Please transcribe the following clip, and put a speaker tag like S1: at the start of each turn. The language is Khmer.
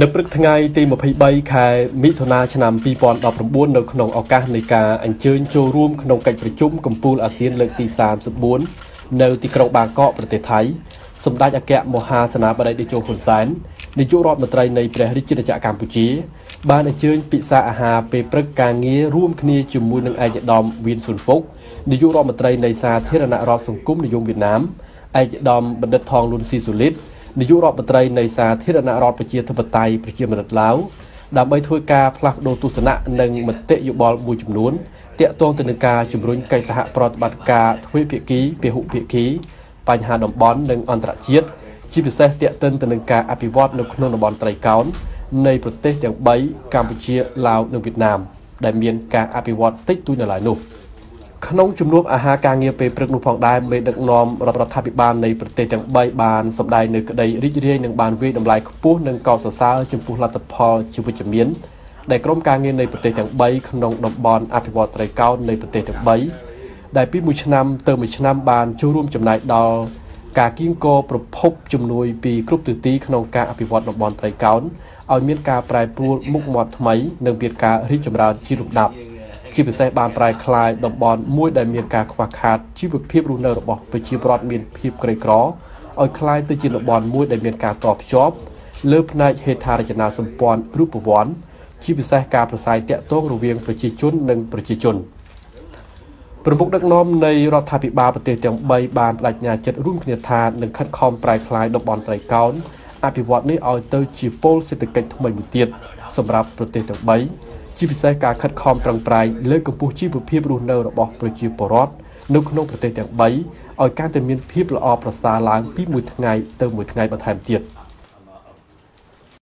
S1: នៅព្រឹកថ្ងៃទី23ខែមិថុនាឆ្នាំ2019នៅក្នុងឱកាសនៃការអញ្ជើញចូលរួមក្នុងកិច្ចប្រជុំកំពូលអាស៊ានលើកទី34នៅទីក្រុងបាងកកប្រទេសថៃសម្ដេចអគ្គមហាសេនាបតីតេជោហ៊ុនសែននាយករដ្ឋមន្ត្រីនៃព្រះរាជាណាចក្រកម្ពុជា បានអញ្ជើញពិសាអាហារពេលព្រឹកការងាររួមគ្នាជាមួយនឹងឯកឧត្តមវៀនស៊ុនហ្វុកនាយករដ្ឋមន្ត្រីនៃសាធារណរដ្ឋសង្គមនិយមវៀតណាមឯកឧត្តមបណ្ឌិតថងលុនស៊ីស៊ូលីត នាយករដ្ឋមន្ត្រីនៃសាធារណរដ្ឋប្រជាធិបតេយ្យប្រជាមានិតឡាវដើម្បីធ្វើការផ្លាស់ប្តូរទស្សនៈនិងមតិយោបល់មួយចំនួនទាក់ទងទៅនឹងការជំរុញកិច្ចសហប្រតិបត្តិការទ្វេភាគីពហុភាគី បញ្ហាតំបន់និងអន្តរជាតិជាពិសេសទាក់ទិនទៅនឹងការអភិវឌ្ឍនៅក្នុងតំបន់ត្រីកោណនៃប្រទេសទាំង3កម្ពុជាឡាវនិងវៀតណាមដែលមានការអភិវឌ្ឍតិចតួចនៅឡើយនោះ។ ក្នុងជំនួបអាហារការងារពេលព្រឹកនោះផងដែរមេដឹកនាំរដ្ឋាភិបាលនៃប្រទេសទាំង3បានសម្ដែងនៅក្តីរីករាយនិងបានវាយតម្លៃខ្ពស់និងកោតសរសើរចំពោះលទ្ធផលជាវិជ្ជមានដែលក្រុមការងារនៃប្រទេសទាំង3ក្នុងតំបន់អភិវឌ្ឍត្រីកោណនៃប្រទេសទាំង3ដែលពីមួយឆ្នាំទៅមួយឆ្នាំបានចូលរួមចំណែកដល់ការគៀងគរប្រភពជំនួយពីគ្រប់ទិសទីក្នុងការអភិវឌ្ឍតំបន់ត្រីកោណឲ្យមានការប្រែប្រួលមុខមាត់ថ្មីនិងមានការរីកចម្រើនជាលំដាប់។ ជាពិសេសបានប្រែក្លាយតំបន់មួយដែលមានការខ្វះខាតជីវភាពរស់នៅរបស់ប្រជាពលរដ្ឋមានភាពក្រីក្រឲ្យក្លាយទៅជាតំបន់មួយដែលមានការតភ្ជាប់លើផ្នែកហេដ្ឋារចនាសម្ព័ន្ធរូបវន្តជាពិសេសការប្រស័យតាក់ទងរវាងប្រជាជននិងប្រជាជនប្រមុខដឹកនាំនៃរដ្ឋាភិបាលប្រទេសទាំង3បានបដិញ្ញាចិត្តរួមគ្នាថានឹងខិតខំប្រែក្លាយតំបន់ត្រីកោណអភិវឌ្ឍនេះឲ្យទៅជាពលសេដ្ឋកិច្ចថ្មីមួយទៀតសម្រាប់ប្រទេសទាំង3 ជាពិសេសការខិតខំប្រឹងប្រែងលើកកម្ពស់ជីវភាពរស់នៅរបស់ប្រជាពលរដ្ឋនៅក្នុងប្រទេសទាំង3ឲ្យកាន់តែមានភាពល្អប្រសើរឡើងពីមួយថ្ងៃទៅមួយថ្ងៃបន្ថែមទៀត។